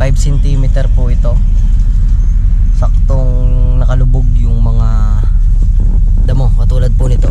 5 cm po ito. Saktong nakalubog yung mga damo katulad po nito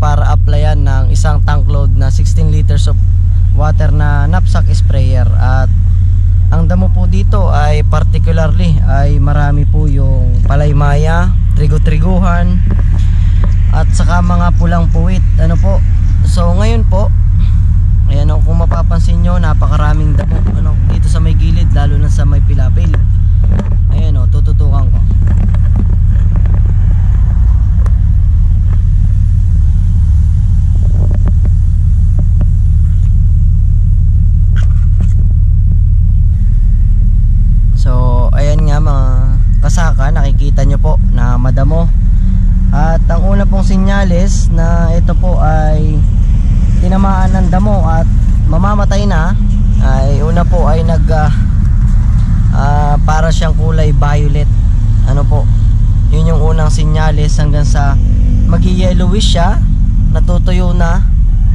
para applyan ng isang tank load na 16 liters of water na knapsack sprayer. At ang damo po dito ay particularly ay marami po yung palaymaya, trigo-triguhan at saka mga pulang puwit. Ano po? So ngayon po ayan o, kung mapapansin nyo napakaraming damo ano, dito sa may gilid lalo na sa may pilapil. Ayan o tututukan ko So, ayan nga mga kasaka, nakikita nyo po na madamo. At ang una pong sinyalis na ito po ay tinamaan ng damo at mamamatay na ay una po ay nag ah, ah, para siyang kulay violet. Ano po? Yun yung unang sinyalis hanggang sa magi-yellowish siya, natutuyo na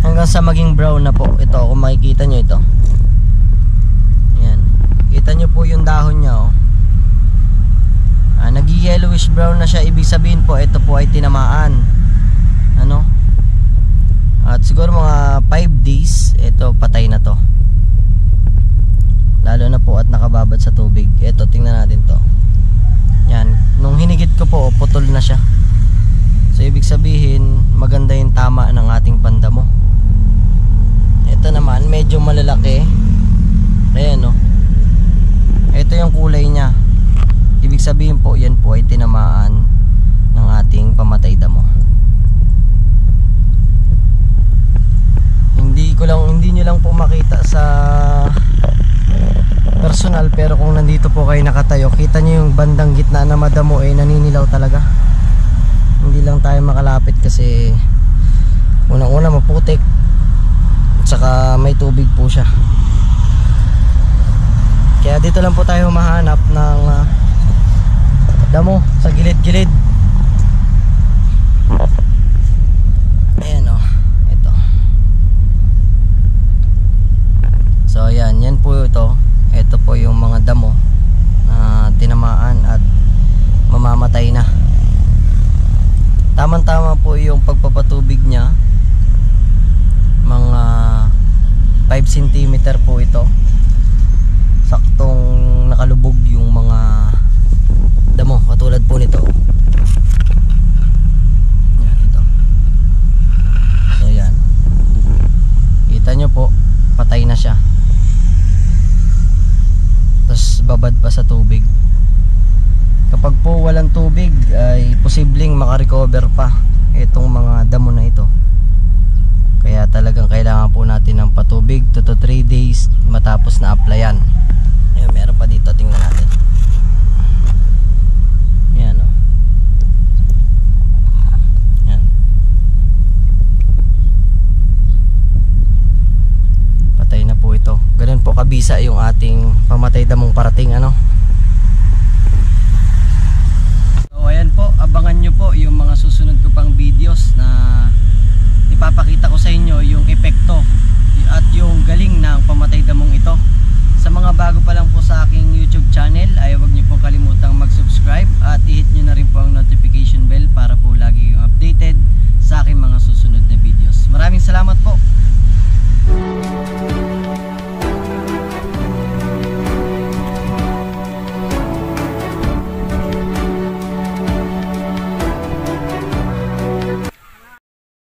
hanggang sa maging brown na po. Ito kung makikita nyo ito. Yan. Kita nyo po yung dahon niya oh. Ah, nag-yellowish brown na siya ibig sabihin po ito po ay tinamaan. Ano? At siguro mga 5 days ito patay na to. Lalo na po at nakababad sa tubig. Ito tingnan natin to. Yan, nung hinigit ko po putol na siya. So ibig sabihin maganda yung tama ng ating pandamo. Ito naman medyo malalaki. Ayan oh. Ito yung kulay niya. Ibig sabihin po, yan po ay tinamaan ng ating pamatay damo. Hindi ko lang hindi niyo lang po makita sa personal pero kung nandito po kayo nakatayo, kita niyo yung bandang gitna na madamo eh naninilaw talaga. Hindi lang tayo makalapit kasi unang-una maputik at saka may tubig po siya. Kaya dito lang po tayo humahanap ng ah, damo sa gilid-gilid. Ayan o ito. So ayan. Yan po ito. Ito po yung mga damo na tinamaan at mamamatay na. Tamang tama po yung pagpapatubig niya. Mga 5 cm po ito. Saktong nakalubog yun katulad po nito. Yan ito. So yan. Kita nyo po, patay na siya. Tapos babad pa sa tubig. Kapag po walang tubig ay posibleng makarecover pa itong mga damo na ito. Kaya talagang kailangan po natin ng patubig 2 to 3 days matapos na applyan. Ayan, meron pa dito, tingnan natin. Yan o. Yan. Patay na po ito. Kabisa yung ating pamatay damong parating ano. So ayan po, abangan nyo po yung mga susunod ko pang videos na ipapakita ko sa inyo yung epekto at yung